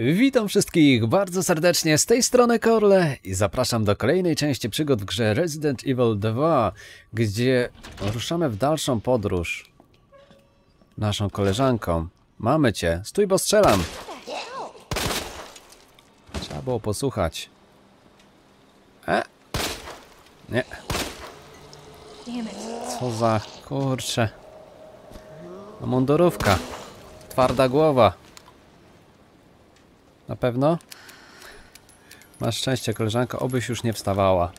Witam wszystkich bardzo serdecznie z tej strony Korle i zapraszam do kolejnej części przygód w grze Resident Evil 2, gdzie ruszamy w dalszą podróż naszą koleżanką. Mamy cię, stój bo strzelam. Trzeba było posłuchać. E? Nie, co za kurcze. Mundurówka. Twarda głowa. Na pewno? Masz szczęście, koleżanko, obyś już nie wstawała.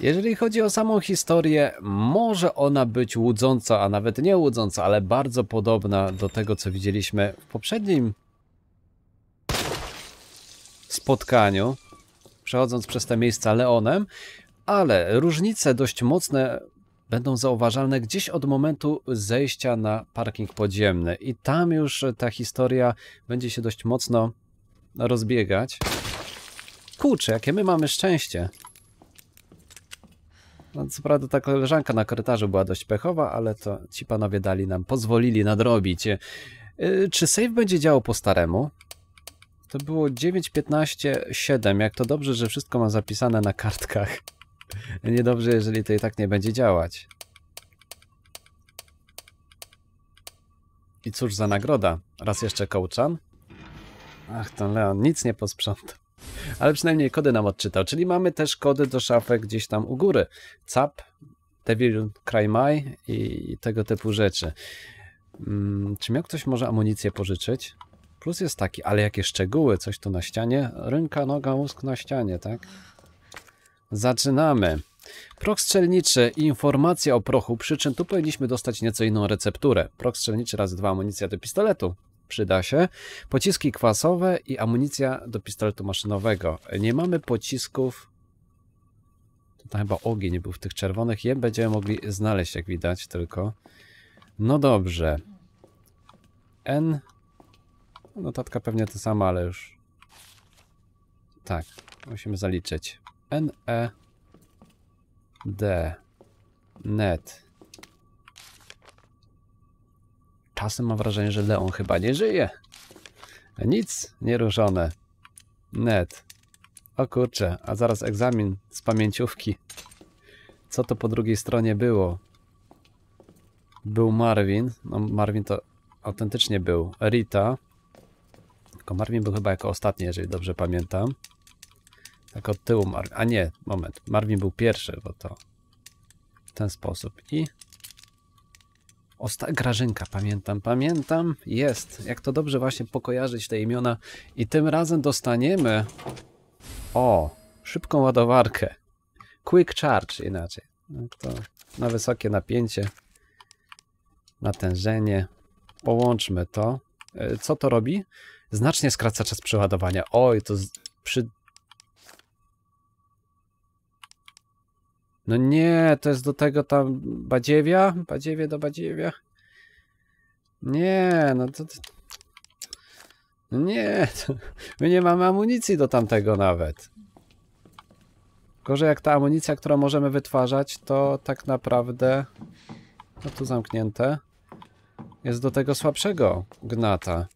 Jeżeli chodzi o samą historię, może ona być łudząca, a nawet nie łudząca, ale bardzo podobna do tego, co widzieliśmy w poprzednim spotkaniu, przechodząc przez te miejsca Leonem, ale różnice dość mocne będą zauważalne gdzieś od momentu zejścia na parking podziemny i tam już ta historia będzie się dość mocno rozbiegać. Kurczę, jakie my mamy szczęście. No, co prawda ta koleżanka na korytarzu była dość pechowa, ale to ci panowie dali nam, pozwolili nadrobić. Yy, czy save będzie działał po staremu? To było 9.15.7. Jak to dobrze, że wszystko mam zapisane na kartkach. Niedobrze, jeżeli to i tak nie będzie działać. I cóż za nagroda. Raz jeszcze kołczan. Ach, ten Leon nic nie posprzątał. Ale przynajmniej kody nam odczytał. Czyli mamy też kody do szafek gdzieś tam u góry. CAP, Devil Cry My i tego typu rzeczy. Hmm, czy miał ktoś może amunicję pożyczyć? Plus jest taki, ale jakie szczegóły, coś tu na ścianie? Ręka, noga, mózg na ścianie, tak? Zaczynamy. Proch strzelniczy informacja o prochu, przy czym tu powinniśmy dostać nieco inną recepturę. Proch strzelniczy razy dwa amunicja do pistoletu. Przyda się. Pociski kwasowe i amunicja do pistoletu maszynowego. Nie mamy pocisków. Tutaj chyba ogień był w tych czerwonych. Je będziemy mogli znaleźć, jak widać, tylko. No dobrze. N. Notatka pewnie to sama, ale już. Tak, musimy zaliczyć. N E D net. Czasem mam wrażenie, że Leon chyba nie żyje. Nic nieruszone. Net. O kurczę, a zaraz egzamin z pamięciówki. Co to po drugiej stronie było? Był Marvin. No Marvin to autentycznie był. Rita. Tylko Marvin był chyba jako ostatni, jeżeli dobrze pamiętam. Tak od tyłu Marvin. A nie, moment. Marvin był pierwszy, bo to w ten sposób. I Osta Grażynka, pamiętam, pamiętam. Jest. Jak to dobrze właśnie pokojarzyć te imiona. I tym razem dostaniemy o, szybką ładowarkę. Quick charge inaczej. No to na wysokie napięcie, natężenie. Połączmy to. E, Co to robi? Znacznie skraca czas przeładowania. Oj, to przy No nie, to jest do tego tam badziewia? Badziewie do badziewia? Nie, no to... to... No nie, to... my nie mamy amunicji do tamtego nawet. Gorzej jak ta amunicja, którą możemy wytwarzać, to tak naprawdę... No tu zamknięte. Jest do tego słabszego gnata.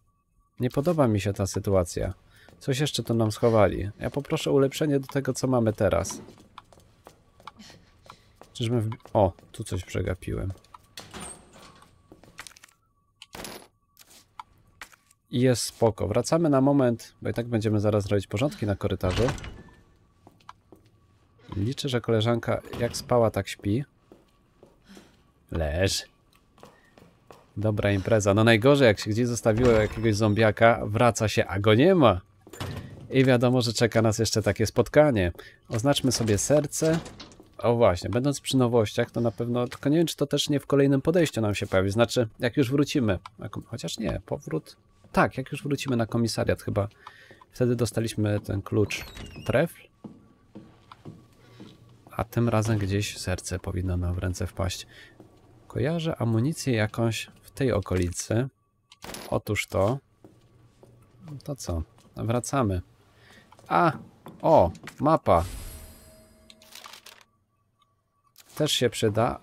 Nie podoba mi się ta sytuacja. Coś jeszcze tu nam schowali. Ja poproszę ulepszenie do tego, co mamy teraz. Czyżbym wbi- O, tu coś przegapiłem. I jest spoko. Wracamy na moment, bo i tak będziemy zaraz robić porządki na korytarzu. Liczę, że koleżanka jak spała, tak śpi. Leż. Dobra impreza. No najgorzej, jak się gdzieś zostawiło jakiegoś zombiaka, wraca się, a go nie ma. I wiadomo, że czeka nas jeszcze takie spotkanie. Oznaczmy sobie serce. O właśnie, będąc przy nowościach, to na pewno, tylko nie wiem, czy to też nie w kolejnym podejściu nam się pojawi. Znaczy, jak już wrócimy, chociaż nie, powrót. Tak, jak już wrócimy na komisariat, chyba wtedy dostaliśmy ten klucz trefl. A tym razem gdzieś serce powinno nam w ręce wpaść. Kojarzę amunicję jakąś w tej okolicy. Otóż to. To co? Wracamy. A! O! Mapa! Też się przyda.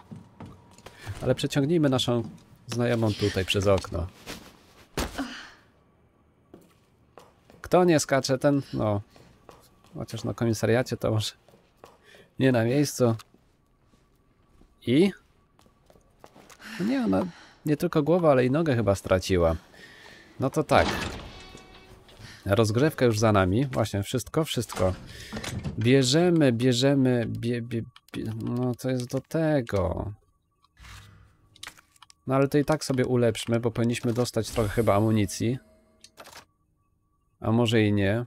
Ale przeciągnijmy naszą znajomą tutaj przez okno. Kto nie skacze, ten, no, chociaż na komisariacie to może nie na miejscu. I? Nie, ona nie tylko głowę, ale i nogę chyba straciła. No to tak. Rozgrzewka już za nami. Właśnie, wszystko, wszystko. Bierzemy, bierzemy, bie, bie, bie, no to jest do tego. No ale to i tak sobie ulepszmy, bo powinniśmy dostać trochę chyba amunicji. A może i nie.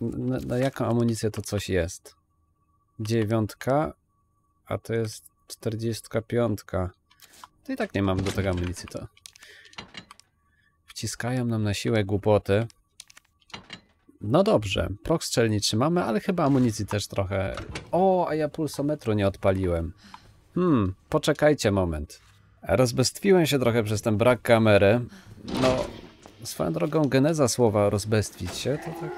Na, na jaką amunicję to coś jest? Dziewiątka, a to jest czterdziestka piątka. To i tak nie mam do tego amunicji, to wciskają nam na siłę głupoty. No dobrze, prok strzelni trzymamy, ale chyba amunicji też trochę. O, a ja pulsometru nie odpaliłem. Hmm, poczekajcie moment. Rozbestwiłem się trochę przez ten brak kamery. No, swoją drogą geneza słowa rozbestwić się, to tak...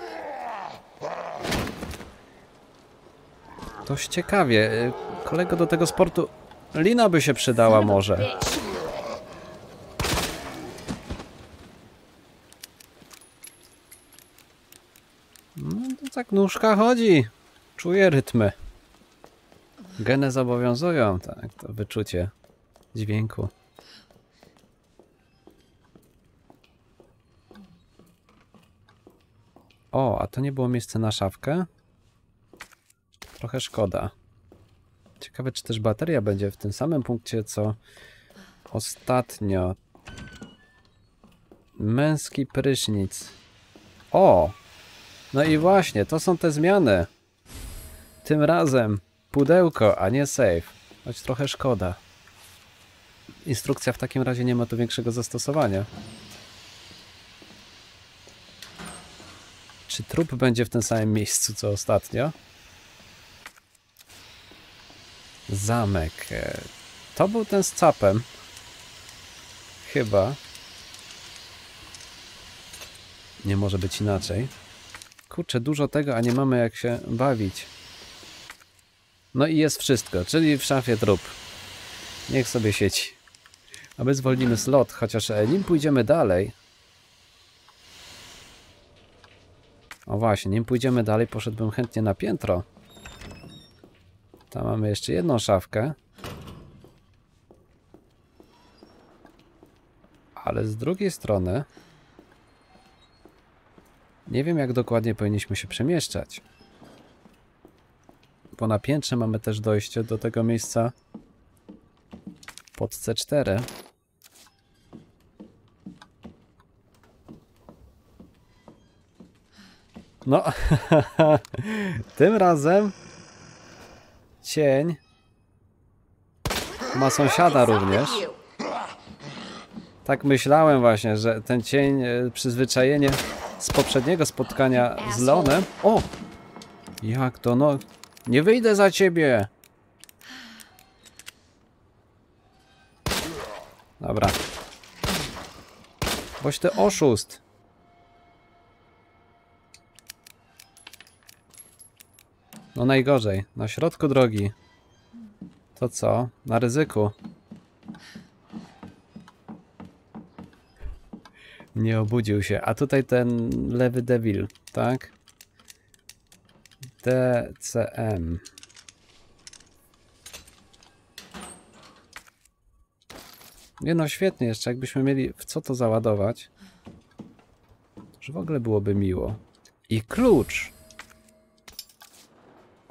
Dość ciekawie. Y, Kolego do tego sportu... Lina by się przydała może. Bitch. No to tak nóżka chodzi. Czuję rytmy. Geny zobowiązują, tak, to wyczucie dźwięku. O, a to nie było miejsce na szafkę? Trochę szkoda. Ciekawe, czy też bateria będzie w tym samym punkcie, co ostatnio. Męski prysznic. O! No i właśnie, to są te zmiany. Tym razem pudełko, a nie safe. Choć trochę szkoda. Instrukcja w takim razie nie ma tu większego zastosowania. Czy trup będzie w tym samym miejscu co ostatnio? Zamek. e, To był ten z capem. Chyba. Nie może być inaczej. Kurczę, dużo tego, a nie mamy jak się bawić. No i jest wszystko, czyli w szafie trup. Niech sobie sieci. A my zwolnimy slot, chociaż e, nim pójdziemy dalej... O właśnie, nim pójdziemy dalej, poszedłbym chętnie na piętro. Tam mamy jeszcze jedną szafkę. Ale z drugiej strony... Nie wiem, jak dokładnie powinniśmy się przemieszczać. Bo na piętrze mamy też dojście do tego miejsca pod C4. No, tym razem cień ma sąsiada również. Tak myślałem właśnie, że ten cień, e, przyzwyczajenie z poprzedniego spotkania z Leonem. O! Jak to no? Nie wyjdę za ciebie! Dobra. Boś ty oszust. No najgorzej. Na środku drogi. To co? Na ryzyku. Nie obudził się. A tutaj ten lewy devil, tak? DCM. Nie no, świetnie jeszcze, jakbyśmy mieli w co to załadować. Że w ogóle byłoby miło. I klucz!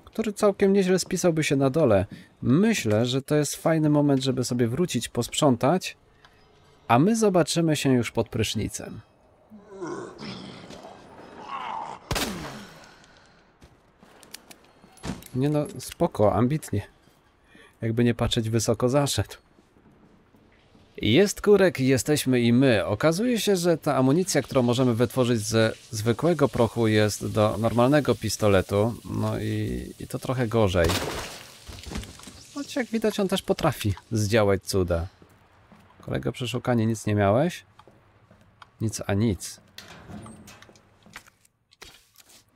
Który całkiem nieźle spisałby się na dole. Myślę, że to jest fajny moment, żeby sobie wrócić, posprzątać. A my zobaczymy się już pod prysznicem. Nie no, spoko, ambitnie. Jakby nie patrzeć wysoko zaszedł. Jest kurek, jesteśmy i my. Okazuje się, że ta amunicja, którą możemy wytworzyć ze zwykłego prochu jest do normalnego pistoletu. No i, i to trochę gorzej. Choć jak widać on też potrafi zdziałać cuda. Kolega przeszukanie nic nie miałeś? Nic a nic.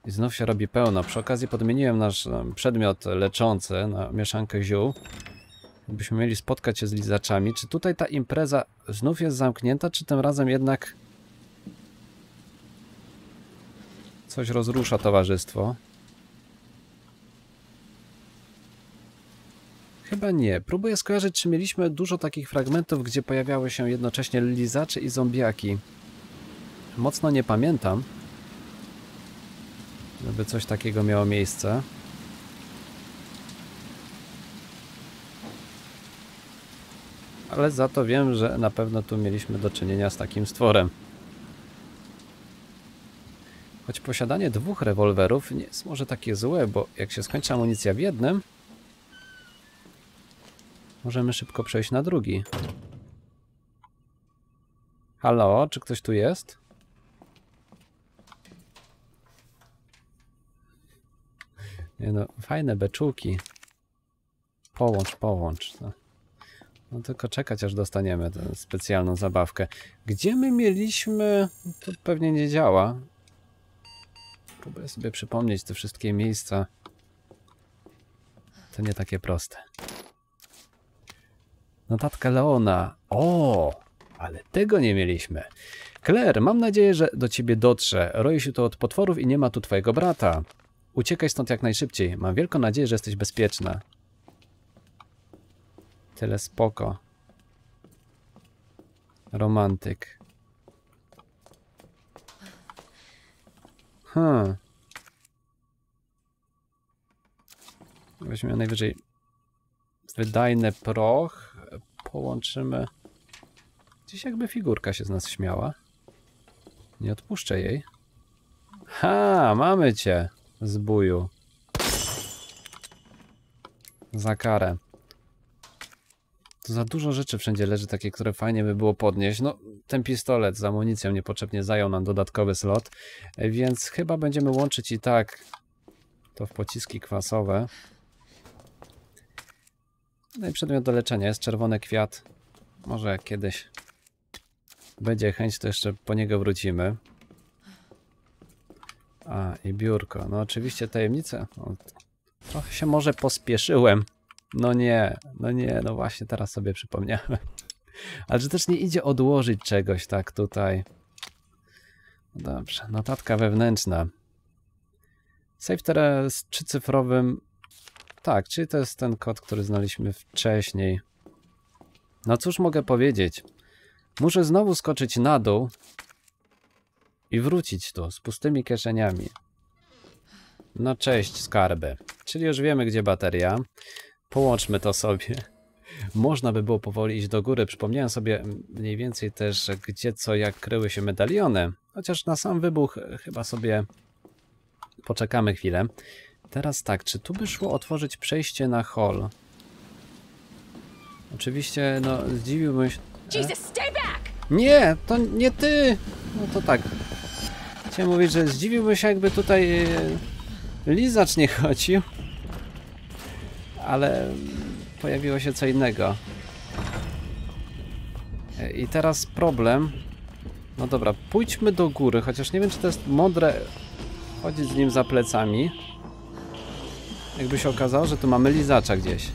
I znów się robi pełno. Przy okazji podmieniłem nasz przedmiot leczący na mieszankę ziół. Byśmy mieli spotkać się z lizaczami. Czy tutaj ta impreza znów jest zamknięta, czy tym razem jednak coś rozrusza towarzystwo? Chyba nie. Próbuję skojarzyć, czy mieliśmy dużo takich fragmentów, gdzie pojawiały się jednocześnie lizacze i zombiaki. Mocno nie pamiętam, żeby coś takiego miało miejsce. Ale za to wiem, że na pewno tu mieliśmy do czynienia z takim stworem. Choć posiadanie dwóch rewolwerów nie jest może takie złe, bo jak się skończy amunicja w jednym, możemy szybko przejść na drugi. Halo, czy ktoś tu jest? Nie no, fajne beczułki. Połącz, połącz. No. no tylko czekać, aż dostaniemy tę specjalną zabawkę. Gdzie my mieliśmy... To pewnie nie działa. Próbuję sobie przypomnieć te wszystkie miejsca. To nie takie proste. Notatka Leona. O, ale tego nie mieliśmy. Claire, mam nadzieję, że do ciebie dotrze. Roi się tu od potworów i nie ma tu twojego brata. Uciekaj stąd jak najszybciej. Mam wielką nadzieję, że jesteś bezpieczna. Tyle spoko. Romantyk. Hmm. Weźmiemy najwyżej wydajny proch. Połączymy. Gdzieś jakby figurka się z nas śmiała. Nie odpuszczę jej. Ha, mamy cię, zbuju. Za karę. To za dużo rzeczy wszędzie leży, takie, które fajnie by było podnieść. No, ten pistolet z amunicją niepotrzebnie zajął nam dodatkowy slot, więc chyba będziemy łączyć i tak to w pociski kwasowe. No i przedmiot do leczenia jest czerwony kwiat. Może kiedyś będzie chęć, to jeszcze po niego wrócimy. A, i biurko. No oczywiście tajemnice. O, trochę się może pospieszyłem. No nie, no nie, no właśnie teraz sobie przypomniałem. Ale że też nie idzie odłożyć czegoś tak tutaj. No dobrze, notatka wewnętrzna. Save teraz z trzycyfrowym. Tak, czyli to jest ten kod, który znaliśmy wcześniej. No cóż mogę powiedzieć? Muszę znowu skoczyć na dół i wrócić tu z pustymi kieszeniami. No cześć skarby. Czyli już wiemy gdzie bateria. Połączmy to sobie. Można by było powoli iść do góry. Przypomniałem sobie mniej więcej też, gdzie co jak kryły się medaliony. Chociaż na sam wybuch chyba sobie poczekamy chwilę. Teraz tak, czy tu by szło otworzyć przejście na hall? Oczywiście, no, zdziwiłbym się... Back! Nie, to nie ty! No to tak. Chciałem mówić, że zdziwiłbym się, jakby tutaj e, lizacz nie chodził. Ale pojawiło się co innego. E, I teraz problem. No dobra, pójdźmy do góry, chociaż nie wiem, czy to jest mądre chodzić z nim za plecami. Jakby się okazało, że tu mamy lizacza gdzieś.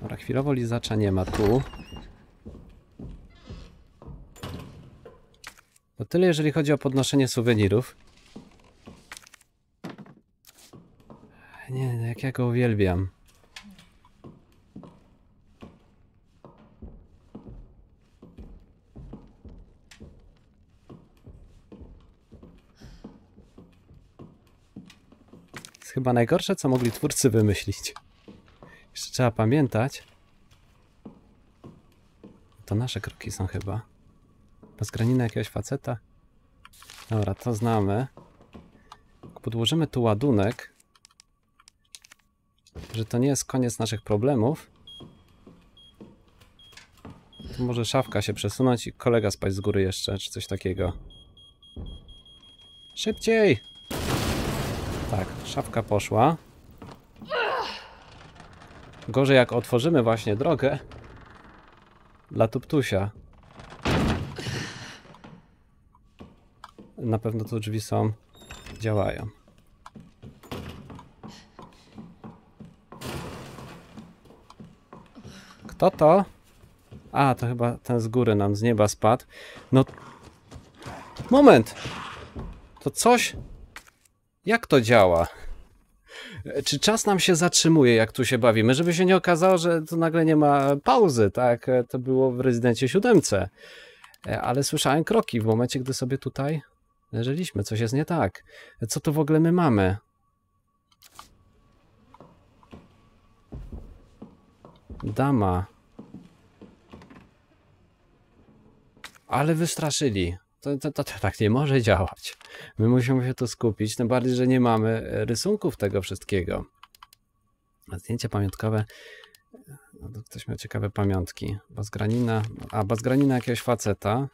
Dobra, chwilowo lizacza nie ma tu. To tyle, jeżeli chodzi o podnoszenie suwenirów. Nie, jak ja go uwielbiam. Chyba najgorsze, co mogli twórcy wymyślić. Jeszcze trzeba pamiętać. To nasze kroki są chyba. Bezgranina jakiegoś faceta. Dobra, to znamy. Podłożymy tu ładunek, że to nie jest koniec naszych problemów, to może szafka się przesunąć i kolega spać z góry jeszcze, czy coś takiego. Szybciej! Tak, szafka poszła. Gorzej jak otworzymy właśnie drogę dla Tuptusia. Na pewno tu drzwi są, działają. To to? A, to chyba ten z góry nam z nieba spadł. No. Moment! To coś. Jak to działa? Czy czas nam się zatrzymuje, jak tu się bawimy? Żeby się nie okazało, że tu nagle nie ma pauzy, tak? To było w rezydencie siódemce. E, Ale słyszałem kroki w momencie, gdy sobie tutaj leżeliśmy. Coś jest nie tak. E, Co to w ogóle my mamy? Dama. Ale wystraszyli. To, to, to, to tak nie może działać. My musimy się tu skupić, tym bardziej, że nie mamy e, rysunków tego wszystkiego. Zdjęcia pamiątkowe. No to ktoś miał ciekawe pamiątki. Bazgranina. A, bazgranina jakiegoś faceta.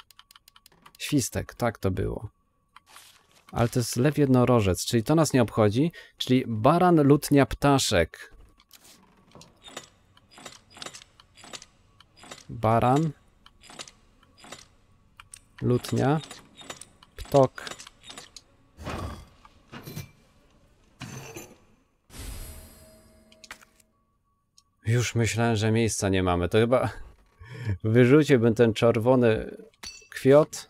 Świstek, tak to było. Ale to jest lew jednorożec, czyli to nas nie obchodzi. Czyli baran lutnia ptaszek. Baran. Lutnia. Ptok. Już myślałem, że miejsca nie mamy. To chyba wyrzuciłbym ten czerwony kwiot.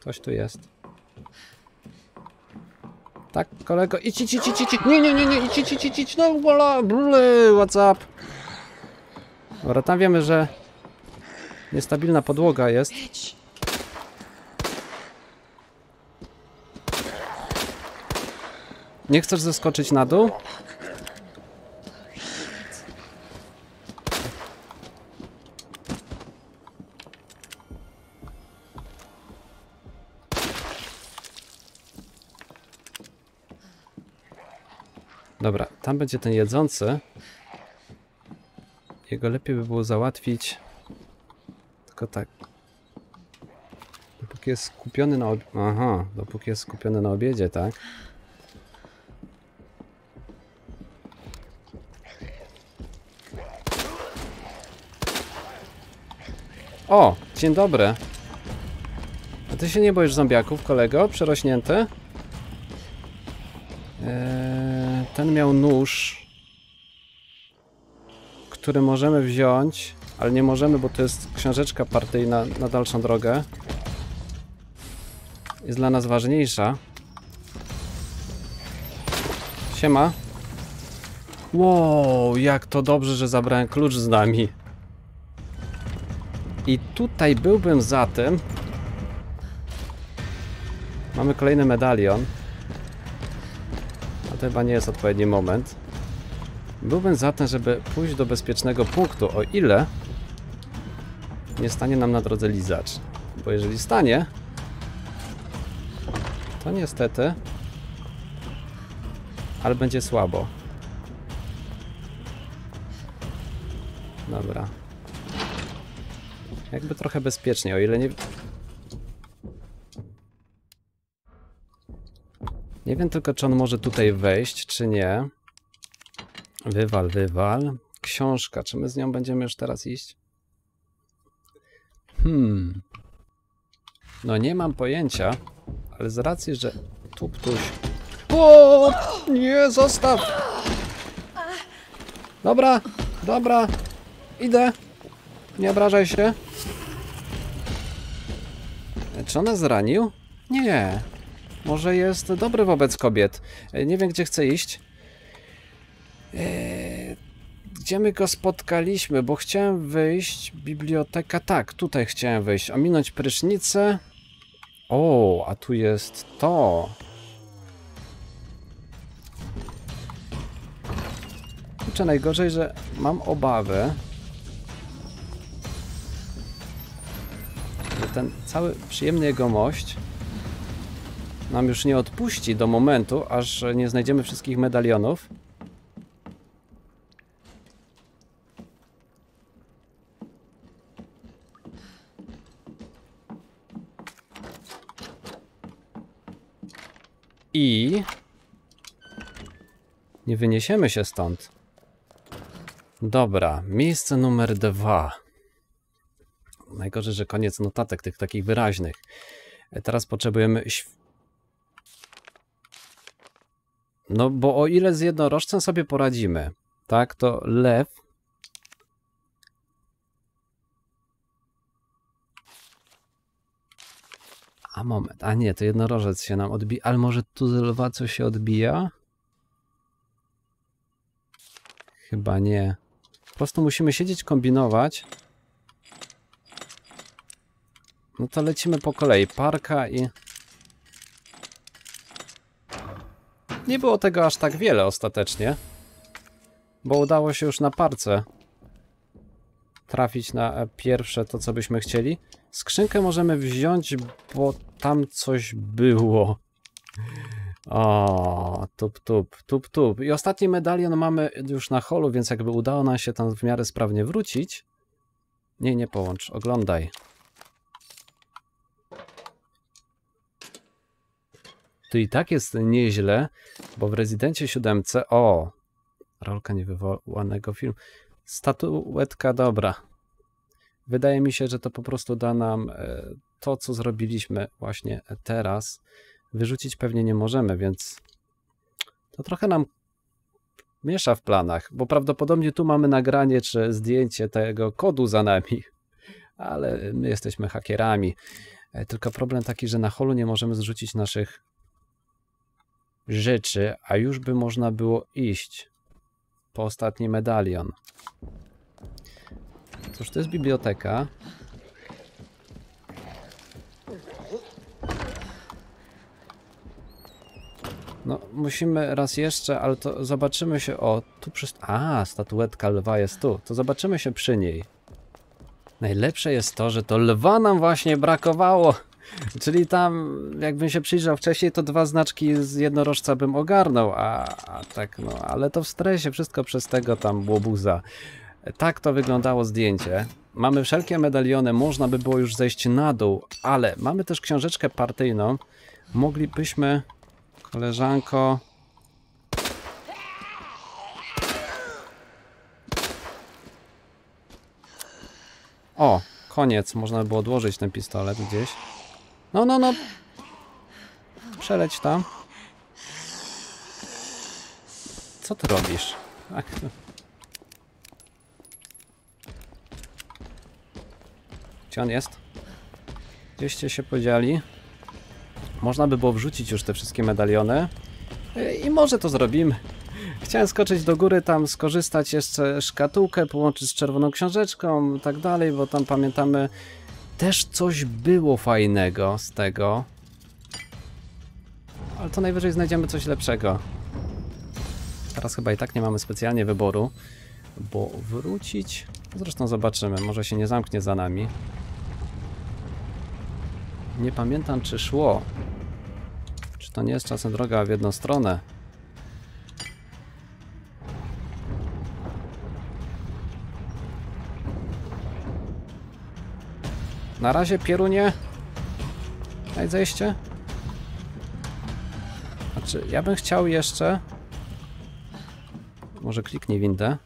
Ktoś tu jest. Tak, kolego, idź, idź, idź, idź, idź. Nie, nie, nie, nie, idź, idź, idź, idź, idź. no, wola, ble, what's up? Dobra, tam wiemy, że niestabilna podłoga jest. Nie chcesz zeskoczyć na dół? Dobra, tam będzie ten jedzący. Jego lepiej by było załatwić. Tylko tak. Dopóki jest skupiony na ob... Aha, dopóki jest skupiony na obiedzie, tak? O, dzień dobry. A ty się nie boisz zombiaków, kolego? Przerośnięty? Ten miał nóż, który możemy wziąć, ale nie możemy, bo to jest książeczka partyjna na dalszą drogę. Jest dla nas ważniejsza. Siema. Wow, jak to dobrze, że zabrałem klucz z nami. I tutaj byłbym za tym. Mamy kolejny medalion. To chyba nie jest odpowiedni moment. Byłbym za tym, żeby pójść do bezpiecznego punktu, o ile nie stanie nam na drodze lizacz. Bo jeżeli stanie, to niestety, ale będzie słabo. Dobra. Jakby trochę bezpiecznie, o ile nie... Nie wiem tylko, czy on może tutaj wejść, czy nie. Wywal, wywal. Książka, czy my z nią będziemy już teraz iść? Hmm. No nie mam pojęcia, ale z racji, że tu ktoś... O! Nie, zostaw! Dobra, dobra, idę. Nie obrażaj się. Czy ona zranił? Nie. Może jest dobry wobec kobiet. E, Nie wiem, gdzie chce iść. Eee, gdzie my go spotkaliśmy? Bo chciałem wyjść. Biblioteka. Tak, tutaj chciałem wyjść. Ominąć prysznicę. O, a tu jest to. Kurczę, najgorzej, że mam obawy, ten cały przyjemny jegomość nam już nie odpuści do momentu, aż nie znajdziemy wszystkich medalionów. I nie wyniesiemy się stąd. Dobra, miejsce numer dwa. Najgorzej, że koniec notatek tych takich wyraźnych. E, Teraz potrzebujemy. No bo o ile z jednorożcem sobie poradzimy, tak, to lew A moment, a nie, to jednorożec się nam odbija, ale może tu z lwa coś się odbija? Chyba nie. Po prostu musimy siedzieć, kombinować. No to lecimy po kolei. Parka i... Nie było tego aż tak wiele ostatecznie. Bo udało się już na parce trafić na pierwsze to, co byśmy chcieli. Skrzynkę możemy wziąć, bo tam coś było. O, tup, tup, tup, tup. I ostatni medalion mamy już na holu, więc jakby udało nam się tam w miarę sprawnie wrócić. Nie, nie połącz, oglądaj. Tu i tak jest nieźle, bo w Rezydencie 7, o, rolka niewywołanego filmu, statuetka dobra. Wydaje mi się, że to po prostu da nam e, to, co zrobiliśmy właśnie teraz. Wyrzucić pewnie nie możemy, więc to trochę nam miesza w planach, bo prawdopodobnie tu mamy nagranie czy zdjęcie tego kodu za nami, ale my jesteśmy hakierami. E, Tylko problem taki, że na holu nie możemy zrzucić naszych rzeczy, a już by można było iść po ostatni medalion. Cóż, to jest biblioteka. No, musimy raz jeszcze, ale to zobaczymy się, o, tu przy... A, statuetka lwa jest tu. To zobaczymy się przy niej. Najlepsze jest to, że to lwa nam właśnie brakowało. Czyli tam, jakbym się przyjrzał wcześniej, to dwa znaczki z jednorożca bym ogarnął, a, a tak no, ale to w stresie, wszystko przez tego tam łobuza. Tak to wyglądało zdjęcie. Mamy wszelkie medaliony, można by było już zejść na dół, ale mamy też książeczkę partyjną. Moglibyśmy, koleżanko... O, koniec, można by było odłożyć ten pistolet gdzieś. No, no, no. Przeleć tam. Co ty robisz? Gdzie on jest? Gdzieście się podzieli. Można by było wrzucić już te wszystkie medaliony. I może to zrobimy. Chciałem skoczyć do góry, tam skorzystać jeszcze szkatułkę, połączyć z czerwoną książeczką tak dalej, bo tam pamiętamy też coś było fajnego z tego. Ale to najwyżej znajdziemy coś lepszego. Teraz chyba i tak nie mamy specjalnie wyboru, bo wrócić... Zresztą zobaczymy, może się nie zamknie za nami. Nie pamiętam, czy szło. Czy to nie jest czasem droga w jedną stronę? Na razie, Pierunie. Daj zejście. Znaczy, ja bym chciał jeszcze... Może kliknij windę.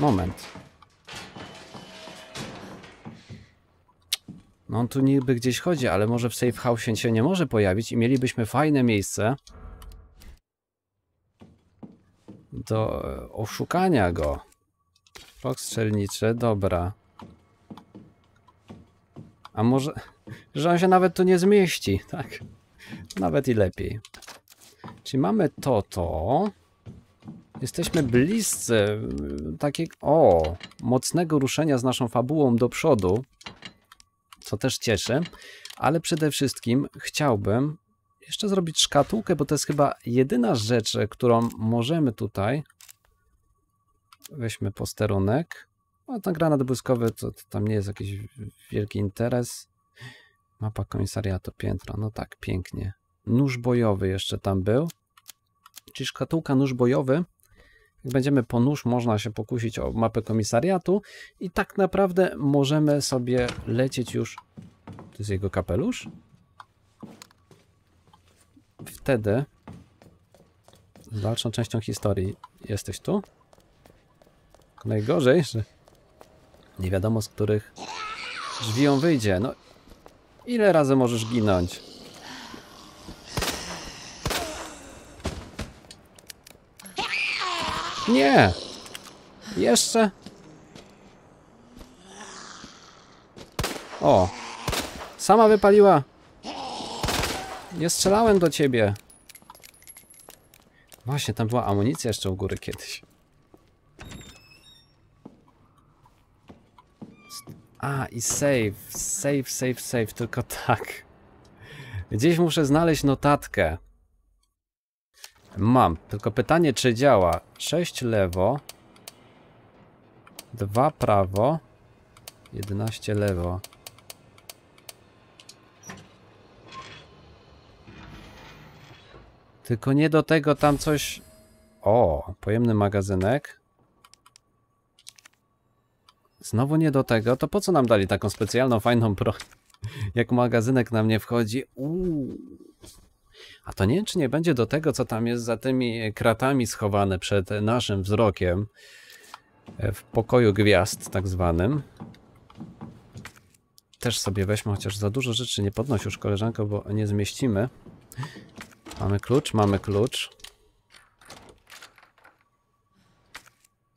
Moment. No on tu niby gdzieś chodzi, ale może w safe house się nie może pojawić i mielibyśmy fajne miejsce do e, oszukania go. Rok strzelniczy, dobra. A może, że on się nawet tu nie zmieści, tak? Nawet i lepiej. Czyli mamy to, to. Jesteśmy bliscy mm, takiego, o, mocnego ruszenia z naszą fabułą do przodu, co też cieszy, ale przede wszystkim chciałbym jeszcze zrobić szkatułkę, bo to jest chyba jedyna rzecz, którą możemy tutaj. Weźmy posterunek. No, ten granat błyskowy to, to tam nie jest jakiś wielki interes. Mapa komisariatu, piętro. No tak, pięknie. Nóż bojowy jeszcze tam był. Czyli szkatułka nóż bojowy. Jak będziemy po nóż, można się pokusić o mapę komisariatu i tak naprawdę możemy sobie lecieć już... To jest jego kapelusz? Wtedy z dalszą częścią historii jesteś tu? Najgorzej, że nie wiadomo z których drzwi on wyjdzie. No, ile razy możesz ginąć? Nie! Jeszcze? O! Sama wypaliła! Nie strzelałem do ciebie! Właśnie, tam była amunicja jeszcze u góry kiedyś. A, i save, save, save, save, tylko tak. Gdzieś muszę znaleźć notatkę. Mam, tylko pytanie, czy działa. 6 lewo, 2 prawo, 11 lewo. Tylko nie do tego tam coś... O, pojemny magazynek. Znowu nie do tego, to po co nam dali taką specjalną, fajną broń? Jak magazynek nam nie wchodzi. Uuu. A to nie wiem, czy nie będzie do tego, co tam jest za tymi kratami schowane przed naszym wzrokiem. e, W pokoju gwiazd, tak zwanym. Też sobie weźmy, chociaż za dużo rzeczy nie podnoś już koleżanko, bo nie zmieścimy. Mamy klucz, mamy klucz.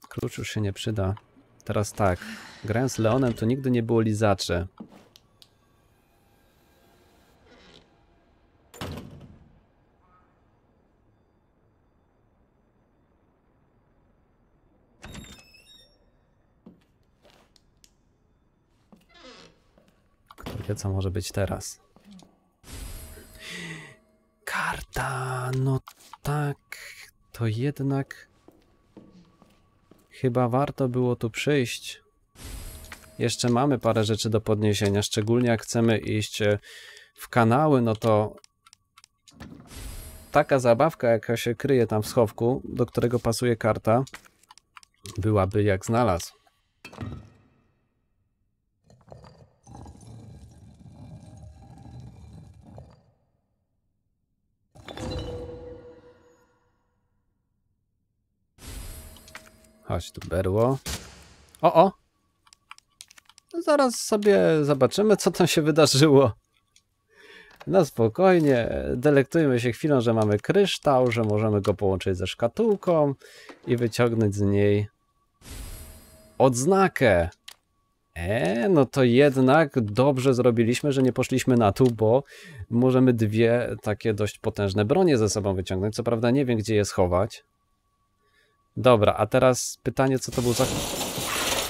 Klucz już się nie przyda. Teraz tak. Grając z Leonem to nigdy nie było lizaczy. Kto wie, co może być teraz. Karta, no tak, to jednak chyba warto było tu przyjść. Jeszcze mamy parę rzeczy do podniesienia, szczególnie jak chcemy iść e, w kanały, no to taka zabawka, jaka się kryje tam w schowku, do którego pasuje karta, byłaby jak znalazł. Chodź tu, berło. O, o! No Zaraz sobie zobaczymy, co tam się wydarzyło. No spokojnie, delektujmy się chwilą, że mamy kryształ, że możemy go połączyć ze szkatułką i wyciągnąć z niej odznakę. E, no to jednak dobrze zrobiliśmy, że nie poszliśmy na tu, bo możemy dwie takie dość potężne bronie ze sobą wyciągnąć. Co prawda nie wiem, gdzie je schować. Dobra, a teraz pytanie, co to był za...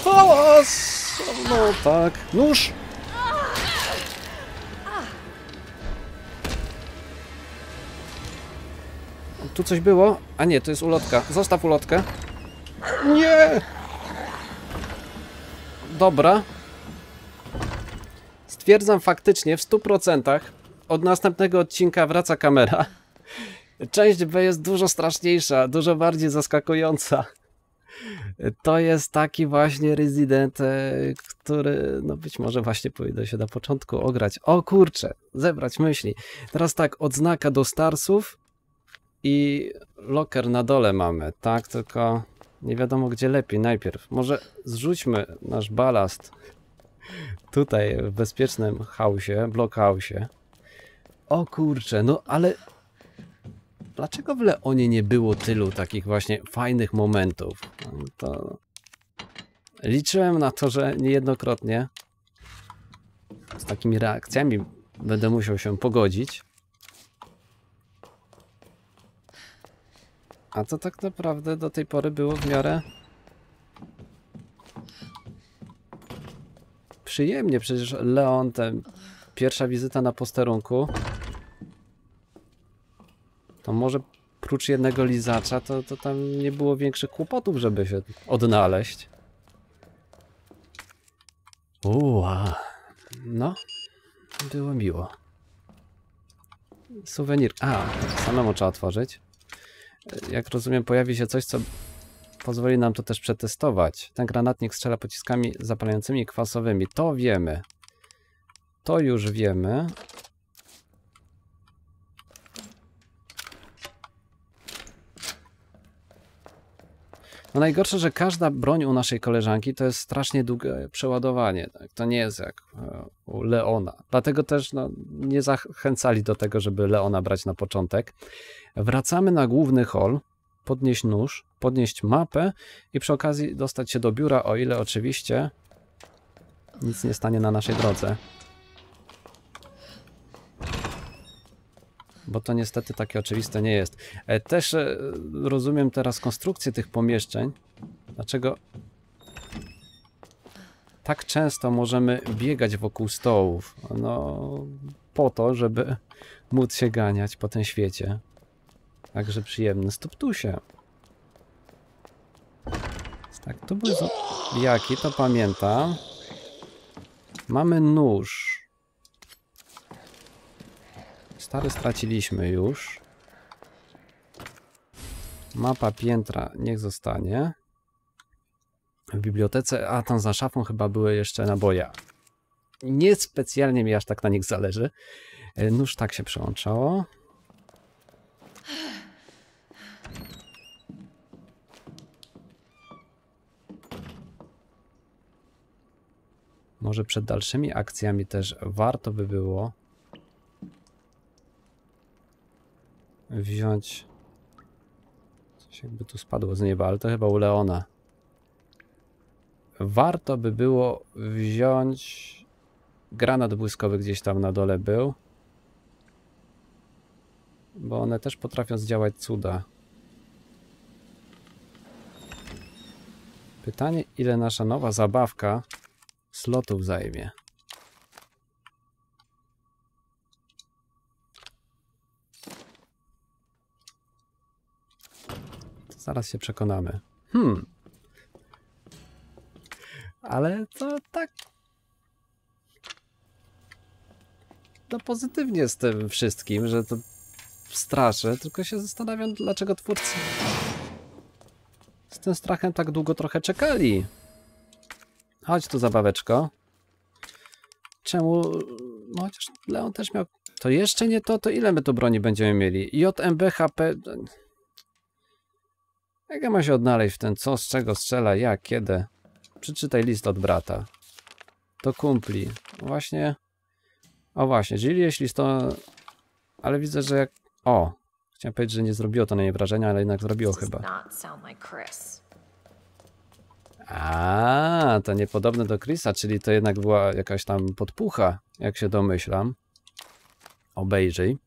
Hałas! No tak. Nóż! Tu coś było? A nie, to jest ulotka. Zostaw ulotkę. Nie! Dobra. Stwierdzam faktycznie w 100% od następnego odcinka wraca kamera. Część B jest dużo straszniejsza, dużo bardziej zaskakująca. To jest taki właśnie rezydent, e, który no być może właśnie powinno się na początku ograć. O kurczę, zebrać myśli. Teraz tak, odznaka do Starsów i locker na dole mamy, tak? Tylko nie wiadomo gdzie lepiej najpierw. Może zrzućmy nasz balast tutaj w bezpiecznym hausie, blockhouse'ie. O kurczę, no ale dlaczego w Leonie nie było tylu takich właśnie fajnych momentów? To liczyłem na to, że niejednokrotnie z takimi reakcjami będę musiał się pogodzić. A to tak naprawdę do tej pory było w miarę przyjemnie. Przecież Leon, ten pierwsza wizyta na posterunku, to może prócz jednego lizacza, to, to tam nie było większych kłopotów, żeby się odnaleźć. Uła. No, było miło. Suwenir. A, samemu trzeba otworzyć. Jak rozumiem, pojawi się coś, co pozwoli nam to też przetestować. Ten granatnik strzela pociskami zapalającymi kwasowymi. To wiemy. To już wiemy. No najgorsze, że każda broń u naszej koleżanki to jest strasznie długie przeładowanie. Tak? To nie jest jak e, u Leona. Dlatego też no, nie zachęcali do tego, żeby Leona brać na początek. Wracamy na główny hol. podnieść nóż, podnieść mapę i przy okazji dostać się do biura, o ile oczywiście nic nie stanie na naszej drodze. Bo to niestety takie oczywiste nie jest. E, Też e, rozumiem teraz konstrukcję tych pomieszczeń. Dlaczego tak często możemy biegać wokół stołów? No, po to, żeby móc się ganiać po tym świecie. Także przyjemny stoptusie. Tak, to był z- jaki, to pamiętam. Mamy nóż. Stary straciliśmy już. Mapa piętra niech zostanie. W bibliotece, a tam za szafą chyba były jeszcze naboje. Niespecjalnie mi aż tak na nich zależy. E, Nóż tak się przełączało. Może przed dalszymi akcjami też warto by było wziąć. Coś jakby tu spadło z nieba, ale to chyba u Leona. Warto by było wziąć granat błyskowy gdzieś tam na dole był. Bo one też potrafią zdziałać cuda. Pytanie, ile nasza nowa zabawka slotów zajmie. Zaraz się przekonamy. Hmm. Ale to tak. No pozytywnie z tym wszystkim, że to straszę, tylko się zastanawiam, dlaczego twórcy z tym strachem tak długo trochę czekali. Chodź tu, zabaweczko. Czemu? No chociaż Leon też miał. To jeszcze nie to, to ile my tu broni będziemy mieli? JMB HP. Jak ja mam się odnaleźć w ten co, z czego strzela, jak, kiedy? Przeczytaj list od brata. Do kumpli. Właśnie. O właśnie, Jill jeśli to. Ale widzę, że jak. O! Chciałem powiedzieć, że nie zrobiło to na nie wrażenia, ale jednak zrobiło chyba. A, to niepodobne do Chrisa, czyli to jednak była jakaś tam podpucha, jak się domyślam. Obejrzyj.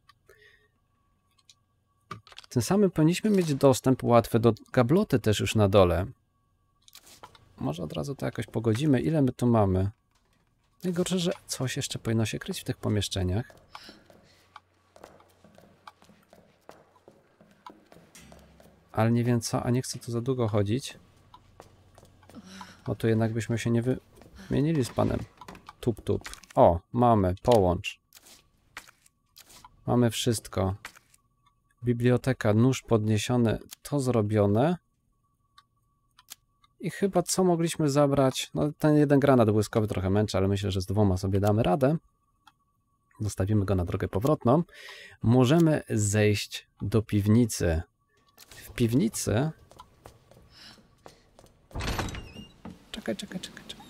Tym samym powinniśmy mieć dostęp łatwy do gabloty też już na dole. Może od razu to jakoś pogodzimy. Ile my tu mamy? Najgorsze, że coś jeszcze powinno się kryć w tych pomieszczeniach. Ale nie wiem co, a nie chcę tu za długo chodzić. Bo tu jednak byśmy się nie wymienili z panem. Tup, tup. O, mamy, połącz. Mamy wszystko. Biblioteka, nóż podniesiony, to zrobione. I chyba co mogliśmy zabrać? No ten jeden granat błyskowy trochę męczy, ale myślę, że z dwoma sobie damy radę. Zostawimy go na drogę powrotną. Możemy zejść do piwnicy. W piwnicy Czekaj, czekaj, czekaj, czekaj.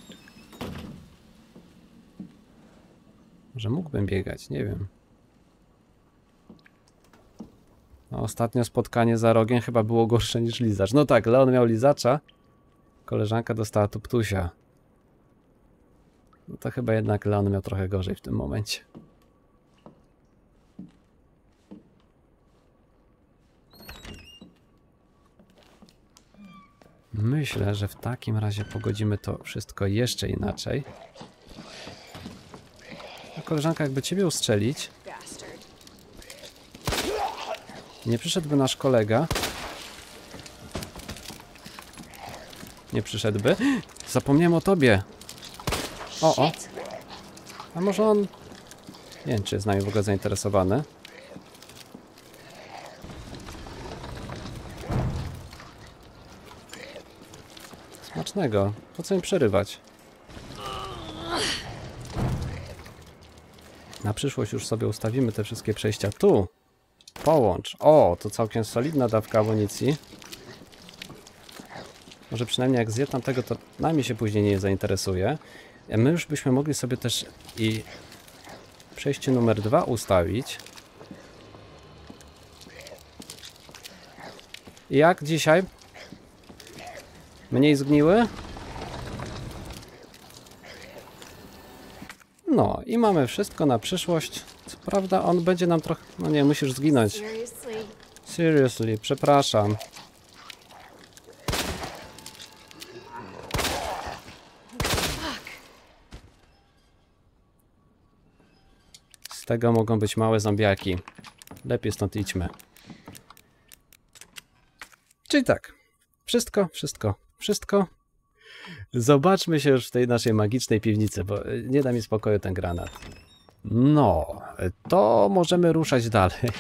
Może mógłbym biegać, nie wiem. No, ostatnio spotkanie za rogiem chyba było gorsze niż lizacz. No tak, Leon miał lizacza, koleżanka dostała tuptusia. No to chyba jednak Leon miał trochę gorzej w tym momencie. Myślę, że w takim razie pogodzimy to wszystko jeszcze inaczej. A koleżanka, jakby ciebie ustrzelić, nie przyszedłby nasz kolega. Nie przyszedłby. Zapomniałem o tobie. O, o. A może on... Nie wiem, czy jest z nami w ogóle zainteresowany. Smacznego. Po co im przerywać? Na przyszłość już sobie ustawimy te wszystkie przejścia tu. Połącz. O, to całkiem solidna dawka amunicji. Może przynajmniej jak zje tamtego, to nami się później nie zainteresuje. E, My już byśmy mogli sobie też i przejście numer dwa ustawić. Jak dzisiaj? Mniej zgniły? No i mamy wszystko na przyszłość. Co prawda on będzie nam trochę... No nie, musisz zginąć. Seriously. Seriously, przepraszam. Z tego mogą być małe zombiaki. Lepiej stąd idźmy. Czyli tak. Wszystko, wszystko, wszystko. Zobaczmy się już w tej naszej magicznej piwnicy, bo y, nie da mi spokoju ten granat. No, to możemy ruszać dalej.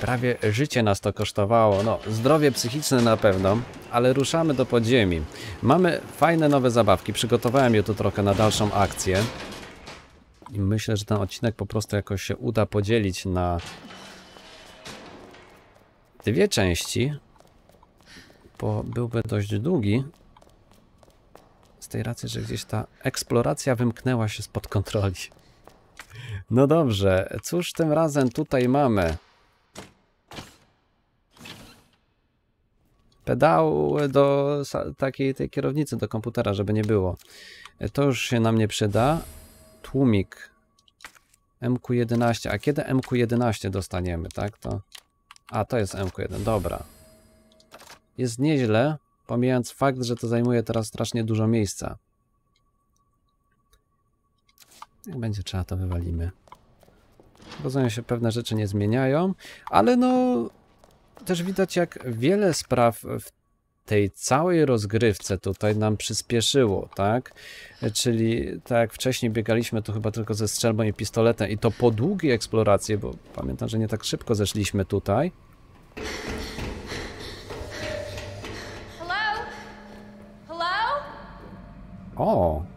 Prawie życie nas to kosztowało. No, zdrowie psychiczne na pewno, ale ruszamy do podziemi. Mamy fajne nowe zabawki. Przygotowałem je tu trochę na dalszą akcję. I myślę, że ten odcinek po prostu jakoś się uda podzielić na dwie części, bo byłby dość długi. Z tej racji, że gdzieś ta eksploracja wymknęła się spod kontroli. No dobrze, cóż tym razem tutaj mamy? Pedały do takiej tej kierownicy do komputera, żeby nie było. E, To już się nam nie przyda. Tłumik MQ11. A kiedy MQ11 dostaniemy, tak? To... A, to jest MQ1, dobra. Jest nieźle, pomijając fakt, że to zajmuje teraz strasznie dużo miejsca. Jak będzie trzeba, to wywalimy. Rozumiem się, pewne rzeczy nie zmieniają, ale no też widać, jak wiele spraw w tej całej rozgrywce tutaj nam przyspieszyło, tak? Czyli tak jak wcześniej biegaliśmy tu chyba tylko ze strzelbą i pistoletem i to po długiej eksploracji, bo pamiętam, że nie tak szybko zeszliśmy tutaj. Hello? Hello? O!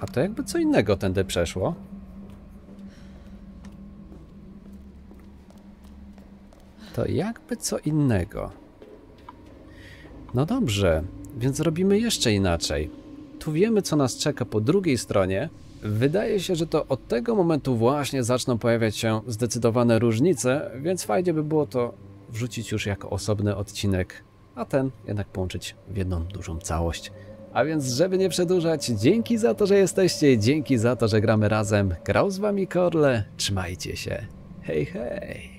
A to jakby co innego tędy przeszło. To jakby co innego. No dobrze, więc robimy jeszcze inaczej. Tu wiemy, co nas czeka po drugiej stronie. Wydaje się, że to od tego momentu właśnie zaczną pojawiać się zdecydowane różnice, więc fajnie by było to wrzucić już jako osobny odcinek, a ten jednak połączyć w jedną dużą całość. A więc, żeby nie przedłużać, dzięki za to, że jesteście, dzięki za to, że gramy razem. Grał z wami Korle, trzymajcie się. Hej, hej.